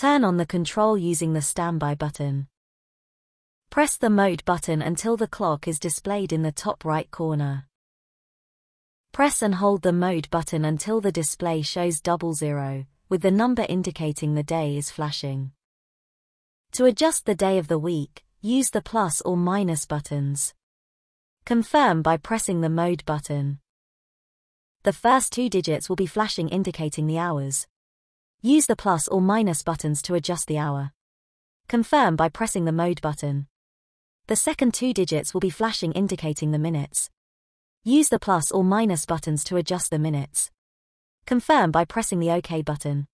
Turn on the control using the standby button. Press the mode button until the clock is displayed in the top right corner. Press and hold the mode button until the display shows double zero, with the number indicating the day is flashing. To adjust the day of the week, use the plus or minus buttons. Confirm by pressing the mode button. The first two digits will be flashing indicating the hours. Use the plus or minus buttons to adjust the hour. Confirm by pressing the mode button. The second two digits will be flashing indicating the minutes. Use the plus or minus buttons to adjust the minutes. Confirm by pressing the OK button.